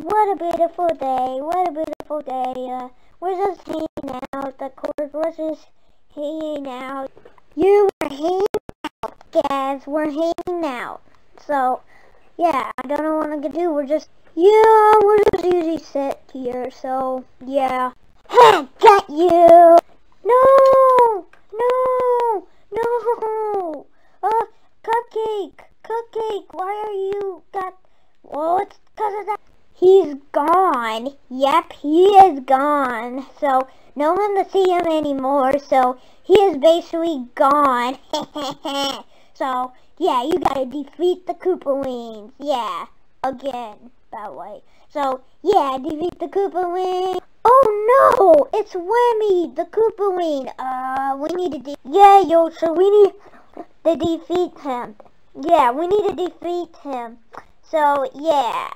what a beautiful day. What a beautiful day. Uh, we're just hanging out. The course was just hanging out. You were hanging out, guys. We're hanging out. So, yeah, I don't know what I'm gonna do. We're just, yeah, we're just usually sit here. So, yeah. Ha! Got you! No! No! No! Uh, Cupcake! Cupcake, why are you got... Well, it's because of that. He's gone. Yep, he is gone. So, no one to see him anymore. So, he is basically gone. so, yeah, you gotta defeat the Koopalings. Yeah, again, that way. So, yeah, defeat the Koopaling. Oh no, it's Whammy, the Koopaling. Uh, we need to Yeah, yo, so we need to defeat him. Yeah, we need to defeat him. So, yeah.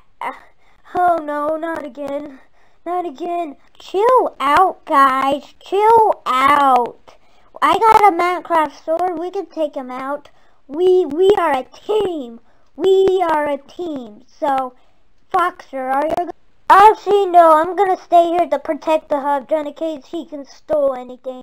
Oh no, not again. Not again. Chill out, guys. Chill out. I got a Minecraft sword. We can take him out. We we are a team. We are a team. So, Foxer, are you... Actually, no. I'm gonna stay here to protect the hub, just in case he can steal anything.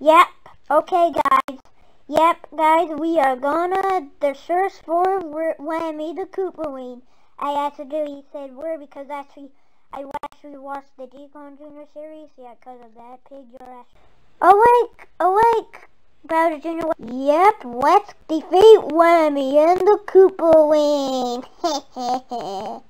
Yep. Okay, guys. Yep, guys, we are gonna the search for Whammy the Koopaling. I accidentally said word because actually I actually watched the Decon Junior series. Yeah, because of that pig your ass. Awake! Awake! Bowser Jr. Yep, let's defeat Whammy and the Koopaling. Hehehe.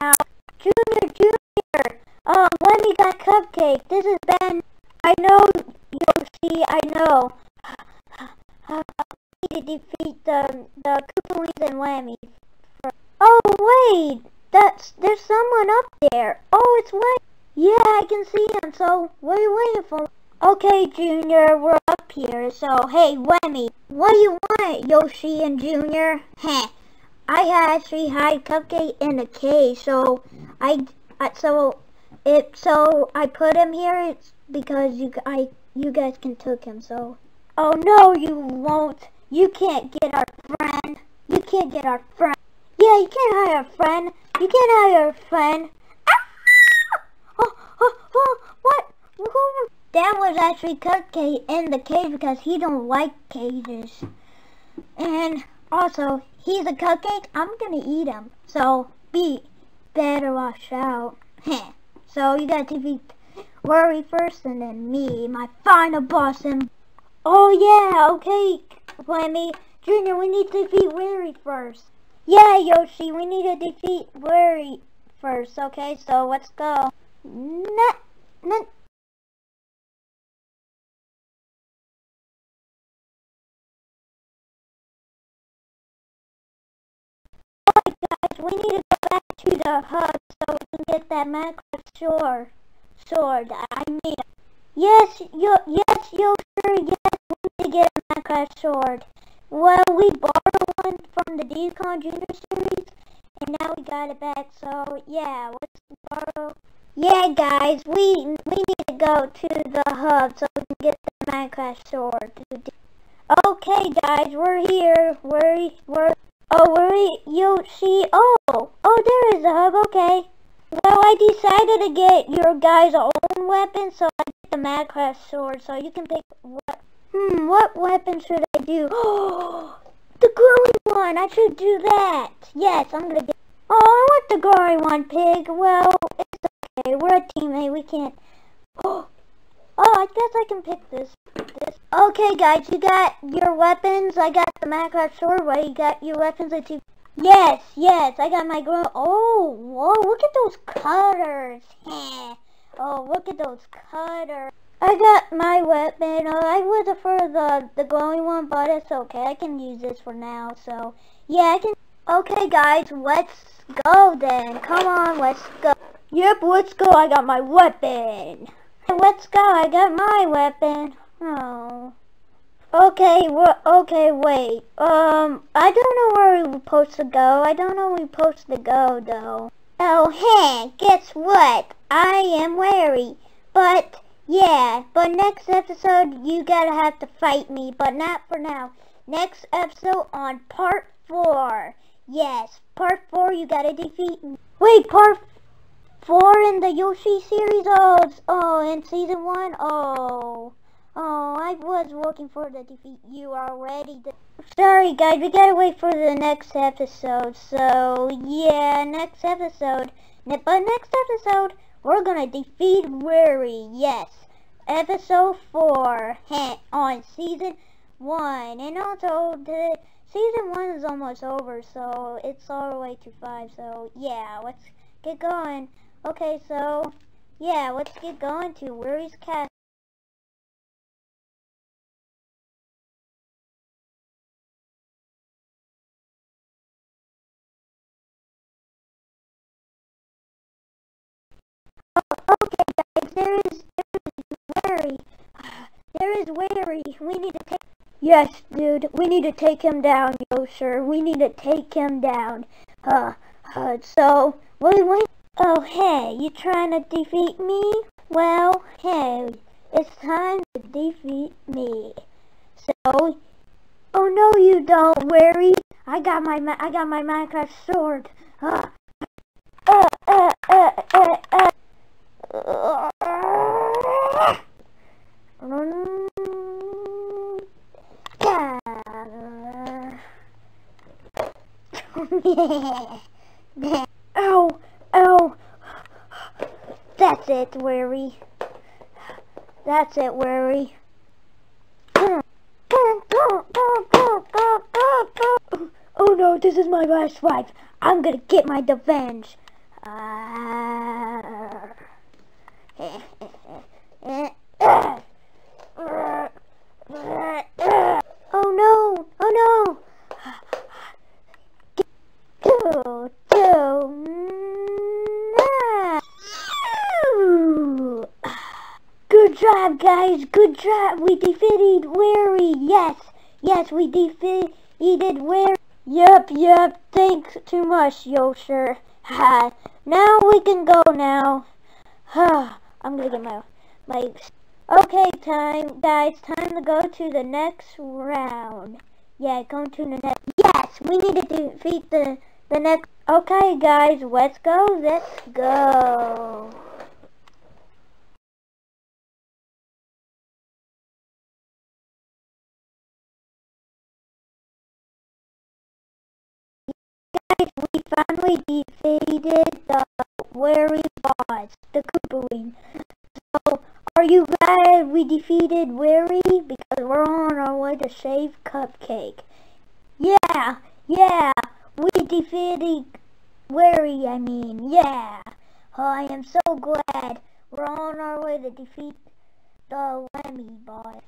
Junior, Junior, um, let me got Cupcake. This is Ben. I know, Yoshi, I know. I need to defeat the, the Koopalings and Whammies. Oh, wait! That's, there's someone up there. Oh, it's Whammy. Yeah, I can see him, so what are you waiting for? Okay, Junior, we're up here, so hey, Whammy, what do you want, Yoshi and Junior? Heh. I actually hide Cupcake in a cage, so I, I so it so I put him here it's because you I you guys can took him. So oh no, you won't. You can't get our friend. You can't get our friend. Yeah, you can't hire a friend. You can't hire a friend. Ah! Oh, oh, oh, what? Who? That was actually Cupcake in the cage because he don't like cages. And also, he's a cupcake. I'm gonna eat him. So, be better watch out. so, you gotta defeat Worry first and then me, my final boss. And oh, yeah, okay, Whammy. Junior, we need to defeat Worry first. Yeah, Yoshi, we need to defeat Worry first. Okay, so let's go. Nah, nah. we need to go back to the hub so we can get that Minecraft sword. Sword, I mean. Yes, yo, yes, yo, sure, yes, need to get a Minecraft sword. Well, we borrowed one from the Decon Junior series, and now we got it back, so, yeah, let's borrow. Yeah, guys, we, we need to go to the hub so we can get the Minecraft sword. Okay, guys, we're here. We're, we're, Oh, where you see? Oh, oh, there is a hub. Okay. Well, I decided to get your guys' own weapon, so I get the Minecraft sword. So you can pick what. Hmm, what weapon should I do? Oh, the glowing one. I should do that. Yes, I'm gonna get. Oh, I want the glowing one, pig. Well, it's okay. We're a teammate. We can't. Oh, oh, I guess I can pick this this. Okay, guys, you got your weapons. I got the Minecraft sword. What, you got your weapons that you... Yes, yes, I got my grow... Oh, whoa, look at those cutters. oh, look at those cutters. I got my weapon. Uh, I would for the, the glowing one, but it's okay. I can use this for now, so... Yeah, I can... Okay, guys, let's go then. Come on, let's go. Yep, let's go. I got my weapon. Let's go. I got my weapon. Oh. Okay, well, okay, wait. Um, I don't know where we're supposed to go. I don't know where we're supposed to go, though. Oh, hey, guess what? I am wary. But Yeah, but next episode you gotta have to fight me, but not for now. Next episode on part four. Yes, part four you gotta defeat me. Wait, part four in the Yoshi series? Oh, oh, in season one? Oh. Oh, I was looking for the defeat you already. Sorry guys, we gotta wait for the next episode. So, yeah, next episode. But next episode, we're gonna defeat Worry. Yes. Episode 4 on season 1. And also, the season 1 is almost over, so it's all the way to 5. So, yeah, let's get going. Okay, so, yeah, let's get going to Worry's Castle. There is Wary. We need to take... Yes, dude, we need to take him down, yo, sir. We need to take him down. Uh, uh, so, wait, wait. Oh, hey, you trying to defeat me? Well, hey, it's time to defeat me. So, oh no, you don't, Wary. I got my, I got my Minecraft sword. Uh, uh, uh, uh, uh, uh. Ow, ow. That's it, Wary. That's it, Wary. Oh no, this is my last fight. I'm gonna get my revenge. Uh... Oh no! Oh no! Go, go, Good job, guys. Good job. We defeated Wary. Yes, yes, we defeated Wary. Yep, yep. Thanks too much, Yosher. Ha. Now we can go now. I'm gonna get my my Okay, time, guys, time to go to the next round. Yeah, go to the next. Yes, we need to defeat the the next. Okay, guys, let's go. Let's go. Guys, we finally defeated the Wary boss, the Koopaling. So are you glad we defeated Wary? Because we're on our way to save Cupcake. Yeah, yeah, we defeated Wary, I mean, yeah. Oh, I am so glad we're on our way to defeat the Whammy boss.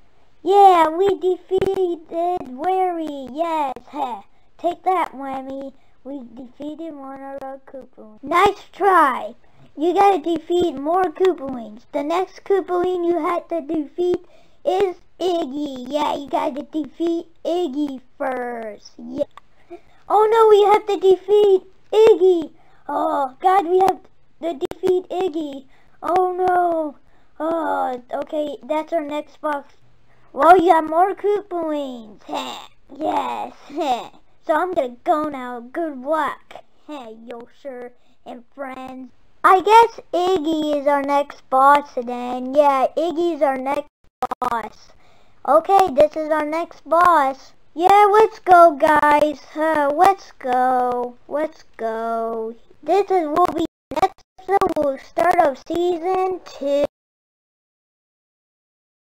Yeah, we defeated Wary, yes, heh. Take that, Whammy. We defeated one of our Koopalings. Nice try. You gotta defeat more Koopalings. The next Koopaling you have to defeat is Iggy. Yeah, you gotta defeat Iggy first. Yeah. Oh no, we have to defeat Iggy. Oh God, we have to defeat Iggy. Oh no. Oh, okay, that's our next box. Well, you have more Koopalings. yes. so I'm gonna go now. Good luck. Hey, Yosher and friends. I guess Iggy is our next boss then. Yeah, Iggy's our next boss. Okay, this is our next boss. Yeah, let's go, guys. Uh, let's go. Let's go. This is will be next episode. We'll start of season two.